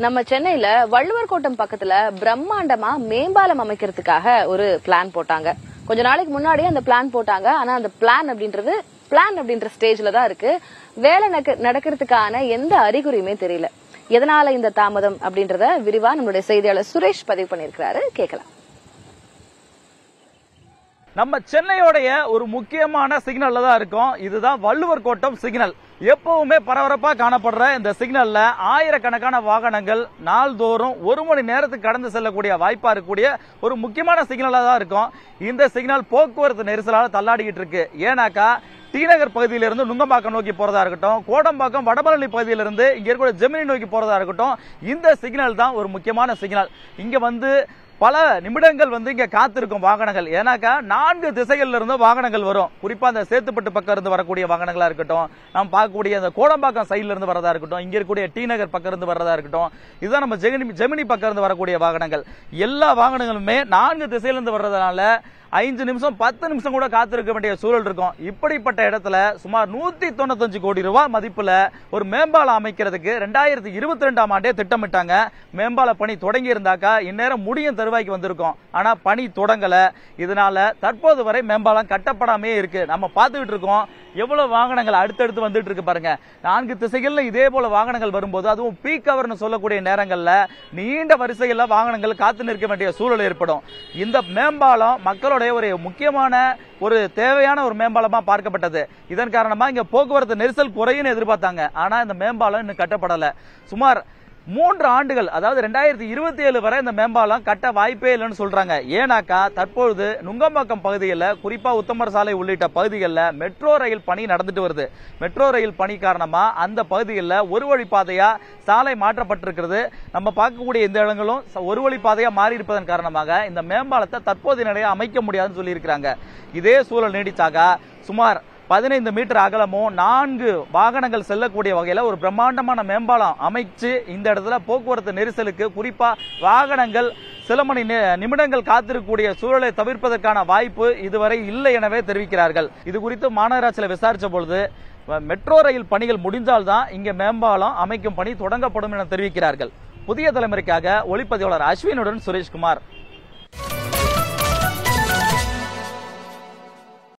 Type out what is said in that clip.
நம்ம சென்னையில வள்ளுவர் கோட்டம் பக்கத்துல பிரம்மாண்டமா மேம்பாலம் அமைக்கிறதுக்காக ஒரு பிளான் போட்டாங்க. கொஞ்ச நாளைக்கு முன்னாடியே அந்த பிளான் போட்டாங்க. ஆனா அந்த பிளான் அப்படின்றது பிளான் அப்படின்ற ஸ்டேஜ்ல தான் இருக்கு. வேலை நடக்க- நடக்கிறதுக்கான எந்த அறிகுறியுமே தெரியல. எதனால இந்த தாமதம் அப்படின்றத விரிவா நம்மளுடைய செய்தியாளர் சுரேஷ் பதிவு பண்ணிருக்கிறாரு கேட்கலாம். நம்ம சென்னையோடைய ஒரு முக்கியமான சிக்னல்ல தான் இருக்கோம். இதுதான் வள்ளுவர் கோட்டம் சிக்னல் எப்பவுமே பரபரப்பாக காணப்படுற இந்த சிக்னல்ல ஆயிரக்கணக்கான வாகனங்கள் நாள்தோறும் ஒரு மணி நேரத்துக்கு கடந்து செல்லக்கூடிய வாய்ப்பா இருக்கக்கூடிய ஒரு முக்கியமான சிக்னலாக தான் இருக்கும். இந்த சிக்னல் போக்குவரத்து நெரிசலால் தள்ளாடிக்கிட்டு இருக்கு. ஏன்னாக்கா டிநகர் பகுதியிலிருந்து நுங்கம்பாக்கம் நோக்கி போறதா இருக்கட்டும் கோடம்பாக்கம் வடபழனி பகுதியிலிருந்து இங்க இருக்கக்கூடிய ஜெமினி நோக்கி போறதா இருக்கட்டும் இந்த சிக்னல் தான் ஒரு முக்கியமான சிக்னல். இங்க வந்து பல நிமிடங்கள் வந்து இங்க காத்திருக்கும் வாகனங்கள். ஏன்னாக்கா நான்கு திசைகள்ல இருந்து வாகனங்கள் வரும். குறிப்பா அந்த சேத்துப்பட்டு பக்கம் இருந்து வரக்கூடிய வாகனங்களா இருக்கட்டும் நம்ம பார்க்கக்கூடிய அந்த கோடம்பாக்கம் சைடுல இருந்து வரதா இருக்கட்டும் இங்க இருக்கக்கூடிய டி நகர் பக்கம் இருந்து வரதா இருக்கட்டும் இதுதான் நம்ம ஜெமினி ஜெமினி பக்கம் இருந்து வரக்கூடிய வாகனங்கள். எல்லா வாகனங்களுமே நான்கு திசையில இருந்து வர்றதுனால ஐந்து நிமிஷம் பத்து நிமிஷம் கூட காத்திருக்க வேண்டிய சூழல் இருக்கும். இப்படிப்பட்ட இடத்துல சுமார் நூத்தி தொண்ணூத்தஞ்சு கோடி ரூபாய் மதிப்புல ஒரு மேம்பாலம் அமைக்கிறதுக்கு ரெண்டாயிரத்தி இருபத்தி ரெண்டாம் ஆண்டே திட்டமிட்டாங்க. மேம்பால பணி தொடங்கி இருந்தாக்கா இந்நேரம் முடியும் தருவாய்க்கு வந்திருக்கோம். ஆனால் பணி தொடங்கலை. இதனால தற்போது வரை மேம்பாலம் கட்டப்படாமே இருக்கு. நம்ம பார்த்துக்கிட்டு இருக்கோம். எவ்வளவு வாகனங்கள் அடுத்தடுத்து வந்துட்டு இருக்கு பாருங்க. நான்கு திசைகள்ல இதே போல வாகனங்கள் வரும்போது அதுவும் பீக் அவர்னு சொல்லக்கூடிய நேரங்களில் நீண்ட வரிசையில் வாகனங்கள் காத்து நிற்க வேண்டிய சூழல் ஏற்படும். இந்த மேம்பாலம் மக்களுடைய ஒரு முக்கியமான ஒரு தேவையான ஒரு மேம்பாலமாக பார்க்கப்பட்டது. இதன் காரணமாக இங்கே போக்குவரத்து நெரிசல் குறையும்னு எதிர்பார்த்தாங்க. ஆனால் இந்த மேம்பாலம் இன்னும் கட்டப்படலை. சுமார் மூன்று ஆண்டுகள் அதாவது ரெண்டாயிரத்தி இருபத்தி ஏழு வரை இந்த மேம்பாலம் கட்ட வாய்ப்பே இல்லைன்னு சொல்றாங்க. ஏனாக்கா தற்பொழுது நுங்கம்பாக்கம் பகுதியில் குறிப்பா உத்தமர் சாலை உள்ளிட்ட பகுதிகளில் மெட்ரோ ரயில் பணி நடந்துட்டு வருது. மெட்ரோ ரயில் பணி காரணமா அந்த பகுதிகளில் ஒரு வழி பாதையா சாலை மாற்றப்பட்டிருக்கிறது. நம்ம பார்க்கக்கூடிய இந்த இடங்களும் ஒரு வழி பாதையா மாறி இருப்பதன் காரணமாக இந்த மேம்பாலத்தை தற்போதைய நிலையை அமைக்க முடியாதுன்னு சொல்லியிருக்கிறாங்க. இதே சூழல் நீடித்தாக சுமார் பதினைந்து மீட்டர் அகலமும் நான்கு வாகனங்கள் செல்லக்கூடிய வகையில் ஒரு பிரம்மாண்டமான மேம்பாலம் அமைச்சு இந்த இடத்துல போக்குவரத்து நெரிசலுக்கு குறிப்பாக வாகனங்கள் சில மணி நிமிடங்கள் காத்திருக்கக்கூடிய சூழலை தவிர்ப்பதற்கான வாய்ப்பு இதுவரை இல்லை எனவே தெரிவிக்கிறார்கள். இது குறித்து மாநகராட்சியில் விசாரித்த பொழுது மெட்ரோ ரயில் பணிகள் முடிஞ்சால்தான் இங்கே மேம்பாலம் அமைக்கும் பணி தொடங்கப்படும் என தெரிவிக்கிறார்கள். புதிய தலைமுறைக்காக ஒளிப்பதிவாளர் அஸ்வினுடன் சுரேஷ்குமார்.